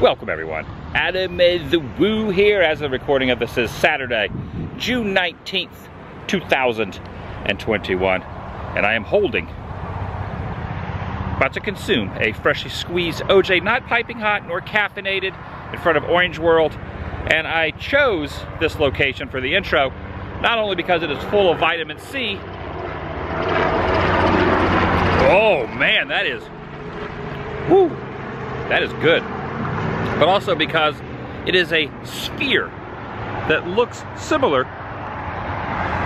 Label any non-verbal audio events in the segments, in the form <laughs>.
Welcome everyone. Adam the Woo here as the recording of this is Saturday, June 19th, 2021. And I am holding, about to consume a freshly squeezed OJ, not piping hot nor caffeinated, in front of Orange World. And I chose this location for the intro, not only because it is full of vitamin C. Oh man, that is, whoo, that is good but also because it is a sphere that looks similar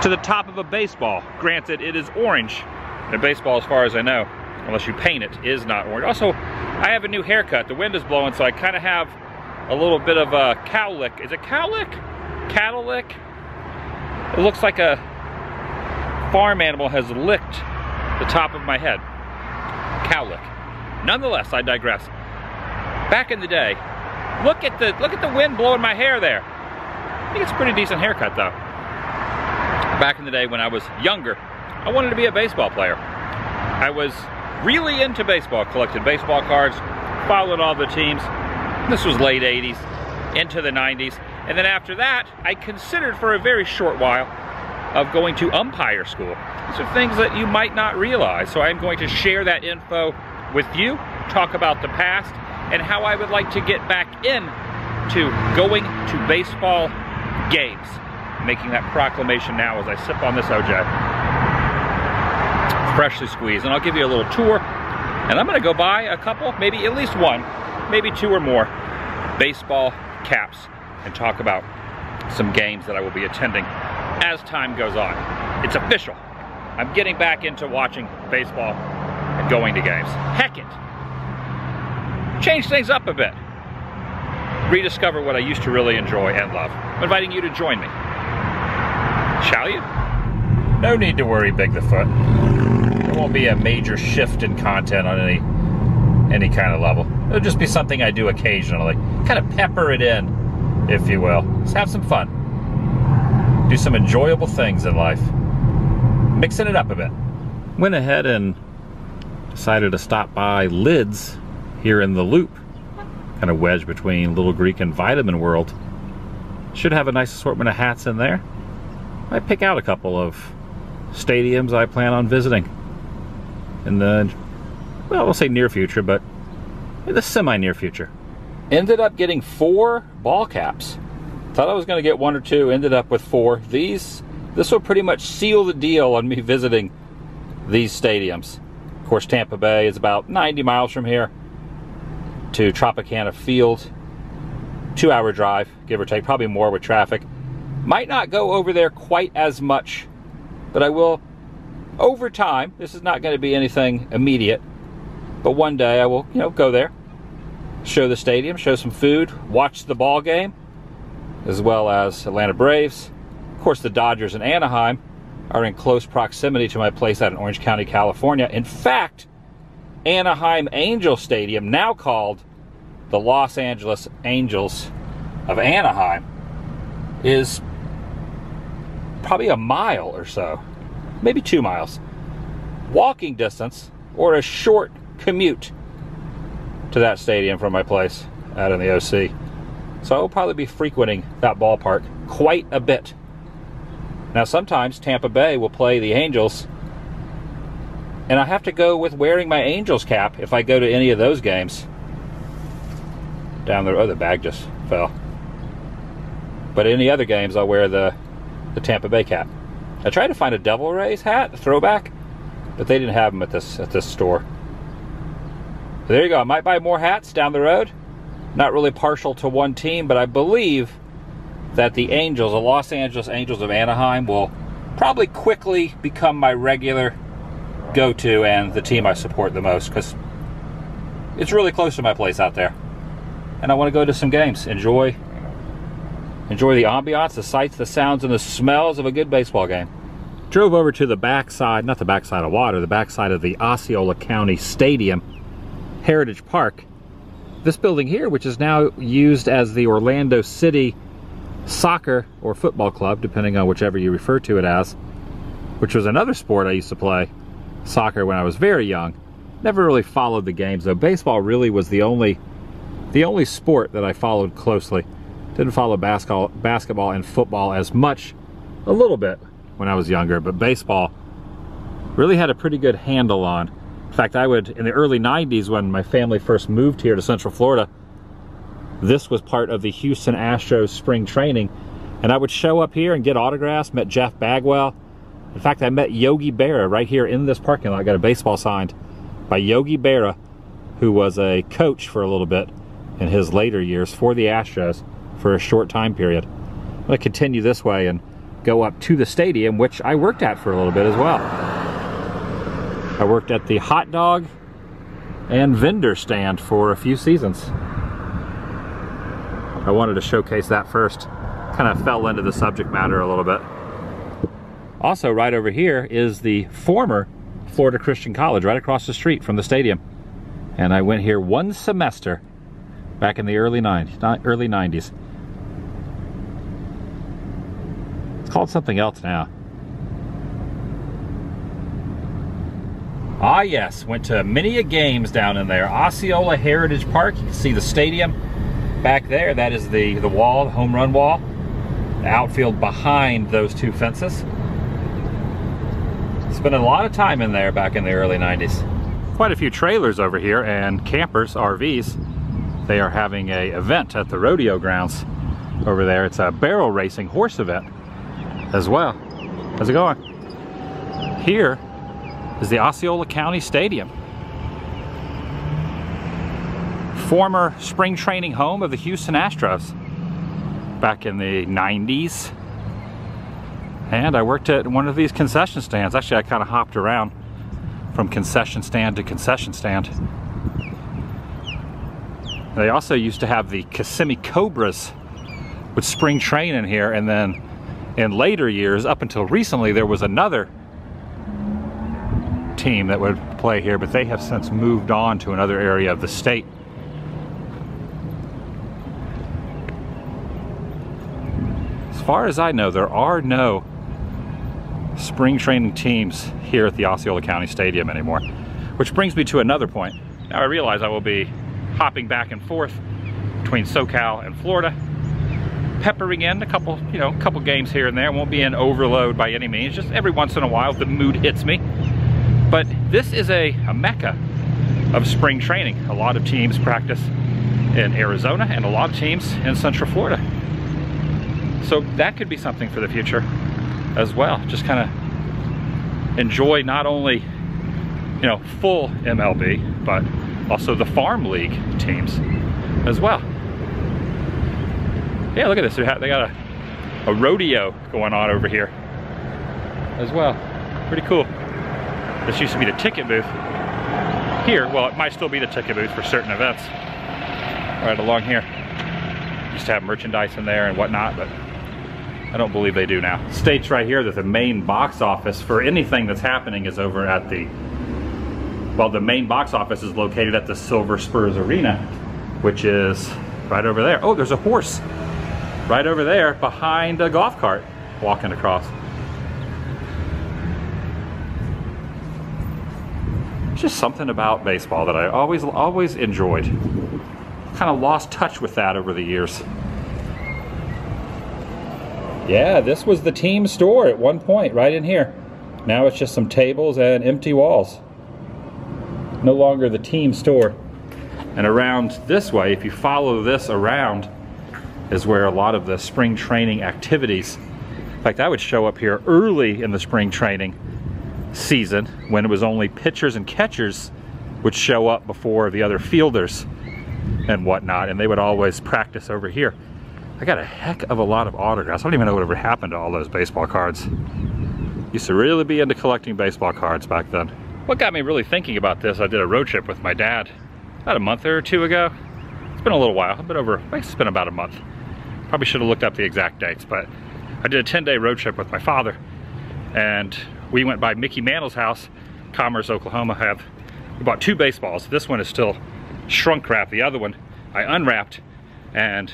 to the top of a baseball. Granted, it is orange. And a baseball, as far as I know, unless you paint it, is not orange. Also, I have a new haircut. The wind is blowing, so I kind of have a little bit of a cowlick. Is it cowlick? Cattle lick? It looks like a farm animal has licked the top of my head. Cowlick. Nonetheless, I digress. Back in the day, Look at the look at the wind blowing my hair there. I think it's a pretty decent haircut though. Back in the day when I was younger, I wanted to be a baseball player. I was really into baseball, collected baseball cards, followed all the teams. This was late 80s, into the 90s. And then after that, I considered for a very short while of going to umpire school. These are things that you might not realize. So I'm going to share that info with you, talk about the past, and how I would like to get back in to going to baseball games. Making that proclamation now as I sip on this OJ. Freshly squeezed. And I'll give you a little tour. And I'm gonna go buy a couple, maybe at least one, maybe two or more baseball caps and talk about some games that I will be attending as time goes on. It's official. I'm getting back into watching baseball and going to games. Heck it change things up a bit. Rediscover what I used to really enjoy and love. I'm inviting you to join me. Shall you? No need to worry, Big the Foot. There won't be a major shift in content on any any kind of level. It'll just be something I do occasionally. Kind of pepper it in, if you will. Let's have some fun. Do some enjoyable things in life. Mixing it up a bit. Went ahead and decided to stop by Lids here in the loop, kind of wedged between Little Greek and Vitamin World. Should have a nice assortment of hats in there. I pick out a couple of stadiums I plan on visiting in the, well, we'll say near future, but in the semi-near future. Ended up getting four ball caps. Thought I was going to get one or two, ended up with four. These, this will pretty much seal the deal on me <laughs> visiting these stadiums. Of course, Tampa Bay is about 90 miles from here to Tropicana Field. Two hour drive, give or take, probably more with traffic. Might not go over there quite as much, but I will over time. This is not going to be anything immediate, but one day I will, you know, go there, show the stadium, show some food, watch the ball game, as well as Atlanta Braves. Of course, the Dodgers and Anaheim are in close proximity to my place out in Orange County, California. In fact, Anaheim Angel Stadium, now called the Los Angeles Angels of Anaheim, is probably a mile or so, maybe two miles, walking distance or a short commute to that stadium from my place out in the OC. So I will probably be frequenting that ballpark quite a bit. Now, sometimes Tampa Bay will play the Angels and I have to go with wearing my Angels cap if I go to any of those games. Down there, oh, the bag just fell. But any other games, I'll wear the, the Tampa Bay cap. I tried to find a Devil Rays hat, a throwback, but they didn't have them at this at this store. There you go. I might buy more hats down the road. Not really partial to one team, but I believe that the Angels, the Los Angeles Angels of Anaheim, will probably quickly become my regular go to and the team I support the most because it's really close to my place out there. And I want to go to some games, enjoy enjoy the ambiance, the sights, the sounds, and the smells of a good baseball game. Drove over to the backside, not the backside of water, the backside of the Osceola County Stadium, Heritage Park. This building here, which is now used as the Orlando City Soccer or Football Club, depending on whichever you refer to it as, which was another sport I used to play soccer when I was very young. Never really followed the games though. Baseball really was the only the only sport that I followed closely. Didn't follow basketball, basketball and football as much, a little bit when I was younger, but baseball really had a pretty good handle on. In fact, I would, in the early 90s when my family first moved here to Central Florida, this was part of the Houston Astros spring training. And I would show up here and get autographs, met Jeff Bagwell. In fact, I met Yogi Berra right here in this parking lot. I got a baseball signed by Yogi Berra, who was a coach for a little bit in his later years for the Astros for a short time period. I'm going to continue this way and go up to the stadium, which I worked at for a little bit as well. I worked at the hot dog and vendor stand for a few seasons. I wanted to showcase that first. Kind of fell into the subject matter a little bit. Also, right over here is the former Florida Christian College, right across the street from the stadium. And I went here one semester back in the early 90s. Early 90s. It's called something else now. Ah yes, went to many a games down in there. Osceola Heritage Park, you can see the stadium back there. That is the, the wall, the home run wall. The outfield behind those two fences. Spent a lot of time in there back in the early 90s. Quite a few trailers over here and campers, RVs. They are having a event at the rodeo grounds over there. It's a barrel racing horse event as well. How's it going? Here is the Osceola County Stadium. Former spring training home of the Houston Astros back in the 90s. And I worked at one of these concession stands. Actually, I kind of hopped around from concession stand to concession stand. They also used to have the Kissimmee Cobras with spring training here. And then in later years, up until recently, there was another team that would play here, but they have since moved on to another area of the state. As far as I know, there are no spring training teams here at the Osceola County Stadium anymore. Which brings me to another point. Now I realize I will be hopping back and forth between SoCal and Florida, peppering in a couple, you know, a couple games here and there. won't be an overload by any means, just every once in a while the mood hits me. But this is a, a mecca of spring training. A lot of teams practice in Arizona and a lot of teams in Central Florida. So that could be something for the future as well. Just kind of enjoy not only, you know, full MLB, but also the farm league teams as well. Yeah, look at this. They got a, a rodeo going on over here as well. Pretty cool. This used to be the ticket booth. Here, well, it might still be the ticket booth for certain events. Right along here. Used to have merchandise in there and whatnot, but I don't believe they do now. States right here that the main box office for anything that's happening is over at the, well, the main box office is located at the Silver Spurs Arena, which is right over there. Oh, there's a horse right over there behind a golf cart walking across. It's just something about baseball that I always, always enjoyed. Kind of lost touch with that over the years. Yeah, this was the team store at one point, right in here. Now it's just some tables and empty walls. No longer the team store. And around this way, if you follow this around, is where a lot of the spring training activities, in fact, I would show up here early in the spring training season when it was only pitchers and catchers would show up before the other fielders and whatnot, and they would always practice over here. I got a heck of a lot of autographs. I don't even know whatever happened to all those baseball cards. Used to really be into collecting baseball cards back then. What got me really thinking about this, I did a road trip with my dad about a month or two ago. It's been a little while, a bit over, it's been about a month. Probably should have looked up the exact dates, but I did a 10 day road trip with my father and we went by Mickey Mantle's house, Commerce, Oklahoma, have, we bought two baseballs. This one is still shrunk wrapped. The other one I unwrapped and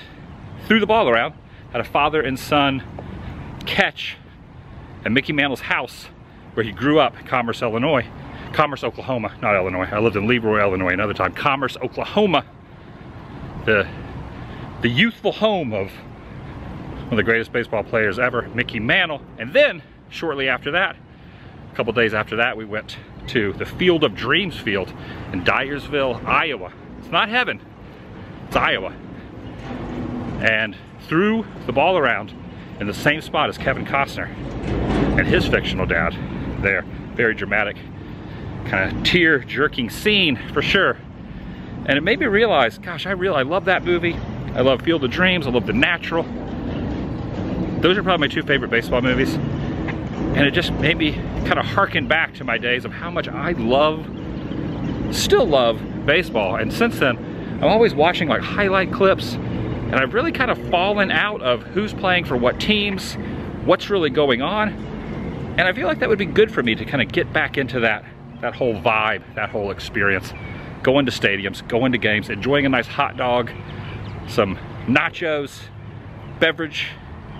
threw the ball around, had a father and son catch at Mickey Mantle's house where he grew up, Commerce, Illinois. Commerce, Oklahoma, not Illinois. I lived in Leroy, Illinois another time. Commerce, Oklahoma. the, the youthful home of one of the greatest baseball players ever, Mickey Mantle. And then, shortly after that, a couple days after that, we went to the Field of Dreams field in Dyersville, Iowa. It's not heaven, it's Iowa. And threw the ball around in the same spot as Kevin Costner and his fictional dad there. Very dramatic, kind of tear-jerking scene for sure. And it made me realize, gosh, I really I love that movie. I love Field of Dreams, I love The Natural. Those are probably my two favorite baseball movies. And it just made me kind of harken back to my days of how much I love, still love baseball. And since then, I'm always watching like highlight clips and I've really kind of fallen out of who's playing for what teams, what's really going on. And I feel like that would be good for me to kind of get back into that, that whole vibe, that whole experience. Going to stadiums, going to games, enjoying a nice hot dog, some nachos, beverage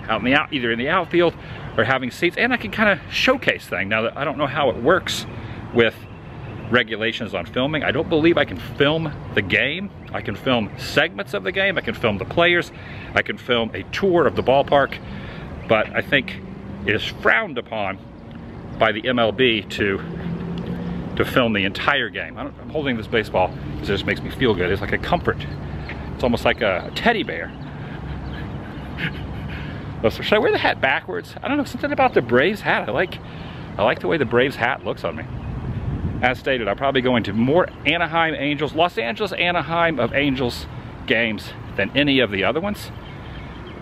out in the out, either in the outfield or having seats. And I can kind of showcase thing. Now that I don't know how it works with regulations on filming. I don't believe I can film the game. I can film segments of the game. I can film the players. I can film a tour of the ballpark. But I think it is frowned upon by the MLB to to film the entire game. I am holding this baseball because it just makes me feel good. It's like a comfort. It's almost like a, a teddy bear. <laughs> Oh, should I wear the hat backwards? I don't know, something about the Braves hat. I like I like the way the Braves hat looks on me as stated, I'm probably going to more Anaheim Angels, Los Angeles Anaheim of Angels games than any of the other ones.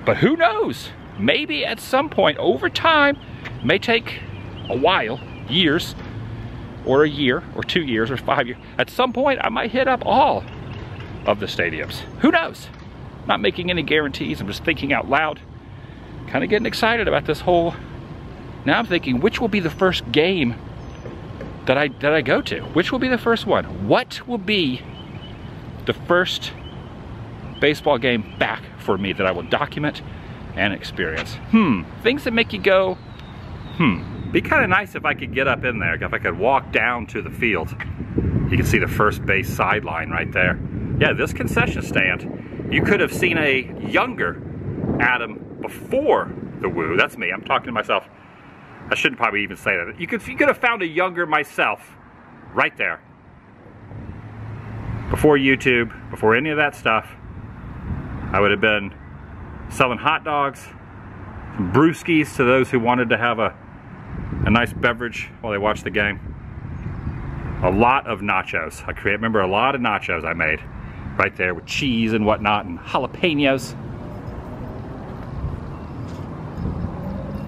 But who knows? Maybe at some point over time, may take a while, years, or a year, or two years, or five years. At some point, I might hit up all of the stadiums. Who knows? Not making any guarantees, I'm just thinking out loud. Kind of getting excited about this whole, now I'm thinking, which will be the first game that I, that I go to? Which will be the first one? What will be the first baseball game back for me that I will document and experience? Hmm, things that make you go, hmm. Be kind of nice if I could get up in there, if I could walk down to the field. You can see the first base sideline right there. Yeah, this concession stand, you could have seen a younger Adam before the woo. That's me, I'm talking to myself. I shouldn't probably even say that. You could, you could have found a younger myself right there. Before YouTube, before any of that stuff, I would have been selling hot dogs, some brewskis to those who wanted to have a, a nice beverage while they watched the game. A lot of nachos. I remember a lot of nachos I made right there with cheese and whatnot and jalapenos.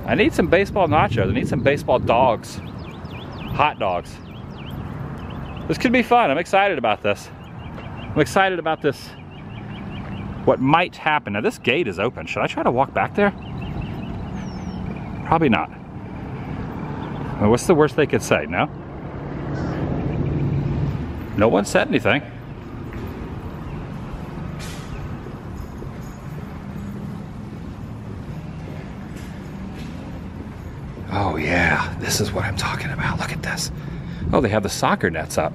I need some baseball nachos. I need some baseball dogs. Hot dogs. This could be fun. I'm excited about this. I'm excited about this. What might happen. Now this gate is open. Should I try to walk back there? Probably not. What's the worst they could say? No? No one said anything. Oh yeah, this is what I'm talking about. Look at this. Oh, they have the soccer nets up.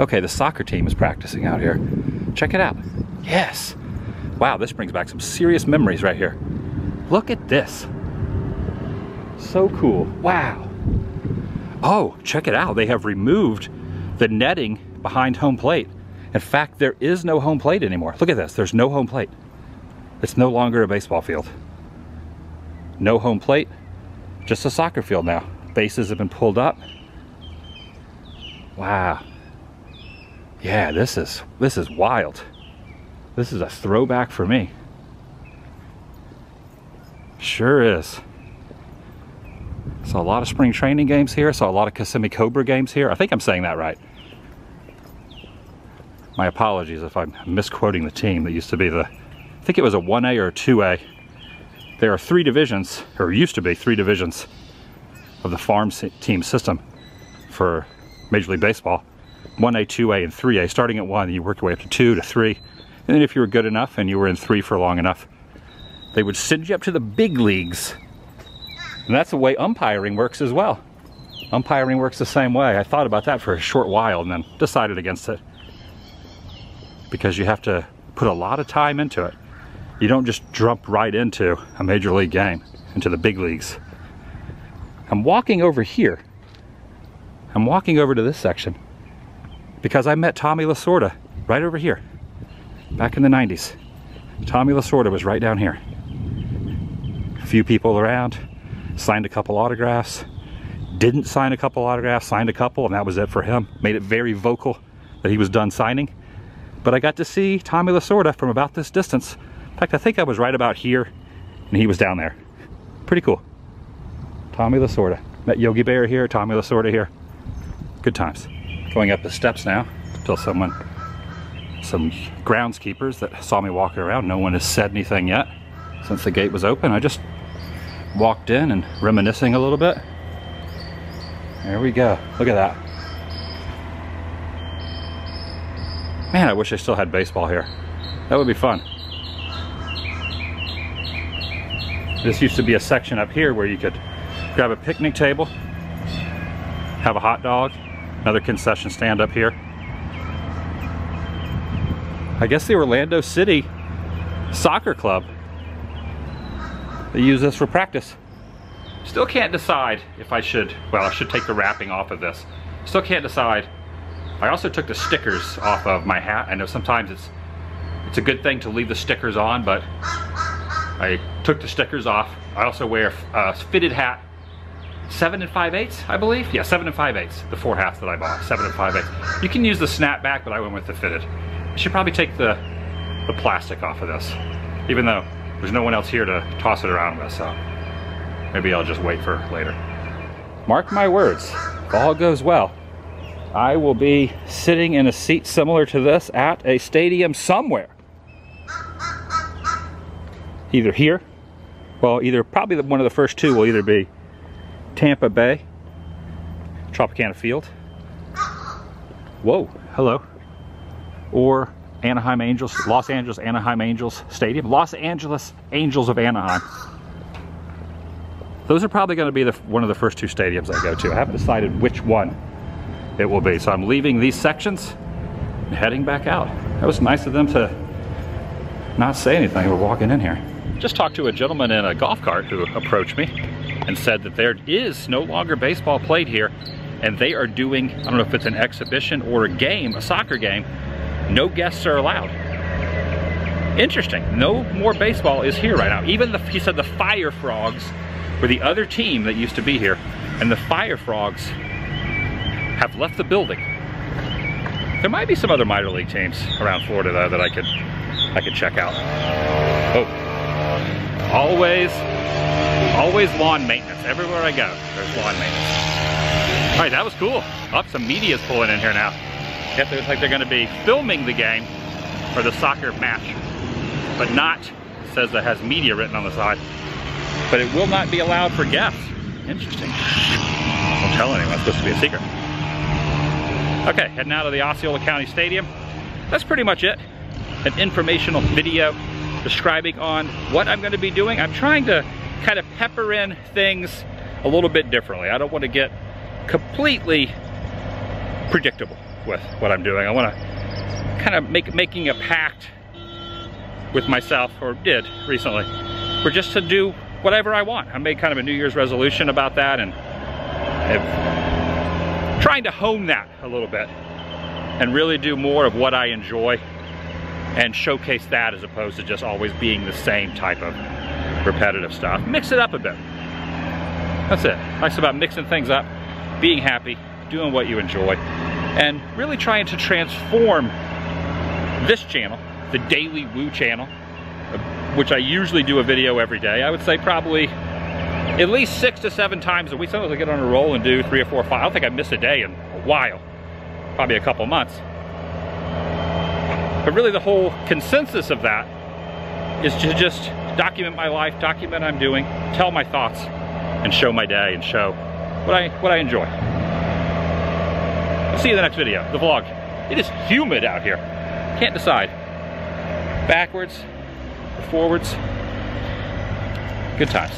Okay, the soccer team is practicing out here. Check it out. Yes. Wow, this brings back some serious memories right here. Look at this. So cool. Wow. Oh, check it out. They have removed the netting behind home plate. In fact, there is no home plate anymore. Look at this. There's no home plate. It's no longer a baseball field. No home plate, just a soccer field now. Bases have been pulled up. Wow. Yeah, this is this is wild. This is a throwback for me. Sure is. Saw a lot of spring training games here. Saw a lot of Kissimmee Cobra games here. I think I'm saying that right. My apologies if I'm misquoting the team that used to be the, I think it was a 1A or a 2A there are three divisions, or used to be three divisions of the farm team system for Major League Baseball. 1A, 2A, and 3A. Starting at 1, you work your way up to 2 to 3. And then if you were good enough and you were in 3 for long enough, they would send you up to the big leagues. And that's the way umpiring works as well. Umpiring works the same way. I thought about that for a short while and then decided against it. Because you have to put a lot of time into it. You don't just jump right into a major league game, into the big leagues. I'm walking over here. I'm walking over to this section because I met Tommy Lasorda right over here back in the 90s. Tommy Lasorda was right down here. A few people around, signed a couple autographs, didn't sign a couple autographs, signed a couple, and that was it for him. Made it very vocal that he was done signing. But I got to see Tommy Lasorda from about this distance. In fact, I think I was right about here, and he was down there. Pretty cool. Tommy Lasorda. Met Yogi Berra here, Tommy Lasorda here. Good times. Going up the steps now until someone, some groundskeepers that saw me walking around. No one has said anything yet since the gate was open. I just walked in and reminiscing a little bit. There we go. Look at that. Man, I wish I still had baseball here. That would be fun. This used to be a section up here where you could grab a picnic table, have a hot dog, another concession stand up here. I guess the Orlando City Soccer Club, they use this for practice. Still can't decide if I should, well, I should take the wrapping off of this. Still can't decide. I also took the stickers off of my hat. I know sometimes it's it's a good thing to leave the stickers on, but I took the stickers off. I also wear a fitted hat, seven and five eighths, I believe. Yeah, seven and five eighths, the four hats that I bought, seven and five eighths. You can use the snapback, but I went with the fitted. I should probably take the, the plastic off of this, even though there's no one else here to toss it around with, so maybe I'll just wait for later. Mark my words, if all goes well, I will be sitting in a seat similar to this at a stadium somewhere. Either here, well, either probably one of the first two will either be Tampa Bay, Tropicana Field. Whoa, hello. Or Anaheim Angels, Los Angeles Anaheim Angels Stadium. Los Angeles Angels of Anaheim. Those are probably going to be the, one of the first two stadiums I go to. I haven't decided which one it will be. So I'm leaving these sections and heading back out. That was nice of them to not say anything. We're walking in here. Just talked to a gentleman in a golf cart who approached me and said that there is no longer baseball played here and they are doing, I don't know if it's an exhibition or a game, a soccer game, no guests are allowed. Interesting, no more baseball is here right now. Even the, he said the Fire Frogs were the other team that used to be here and the Fire Frogs have left the building. There might be some other minor league teams around Florida though that I could I could check out. Oh, always, always lawn maintenance. Everywhere I go, there's lawn maintenance. All right, that was cool. Up, some media's pulling in here now. It looks like they're gonna be filming the game or the soccer match, but not, says that has media written on the side, but it will not be allowed for guests. Interesting. Don't tell anyone, it's supposed to be a secret. Okay, heading out of the Osceola County Stadium. That's pretty much it. An informational video describing on what I'm gonna be doing. I'm trying to kind of pepper in things a little bit differently. I don't want to get completely predictable with what I'm doing. I want to kind of make making a pact with myself, or did recently, for just to do whatever I want. I made kind of a New Year's resolution about that and trying to hone that a little bit and really do more of what I enjoy and showcase that as opposed to just always being the same type of repetitive stuff. Mix it up a bit. That's it. Nice about mixing things up, being happy, doing what you enjoy, and really trying to transform this channel, the Daily Woo channel, uh, which I usually do a video every day. I would say probably at least six to seven times a week. Sometimes I get on a roll and do three or four, five. I don't think I missed a day in a while, probably a couple months. But really the whole consensus of that is to just document my life, document I'm doing, tell my thoughts, and show my day and show what I, what I enjoy. I'll see you in the next video, the vlog. It is humid out here. Can't decide. Backwards or forwards. Good times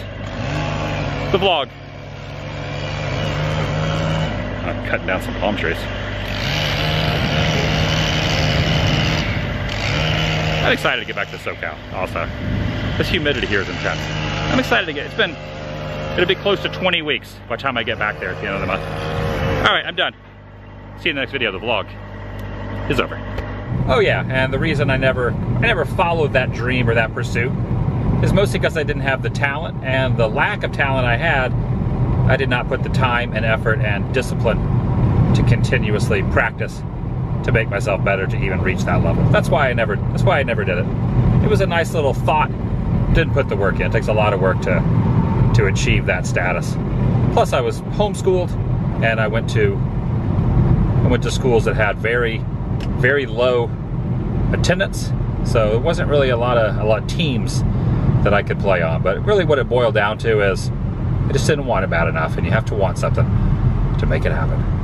the vlog. I'm cutting down some palm trees. I'm excited to get back to SoCal also. This humidity here is intense. I'm excited to get, it's been, it'll be close to 20 weeks by the time I get back there at the end of the month. All right, I'm done. See you in the next video. The vlog is over. Oh yeah, and the reason I never, I never followed that dream or that pursuit is mostly because I didn't have the talent and the lack of talent I had, I did not put the time and effort and discipline to continuously practice to make myself better to even reach that level. That's why I never, that's why I never did it. It was a nice little thought, didn't put the work in. It takes a lot of work to, to achieve that status. Plus I was homeschooled and I went to, I went to schools that had very, very low attendance. So it wasn't really a lot of, a lot of teams that I could play on. But really what it boiled down to is I just didn't want it bad enough and you have to want something to make it happen.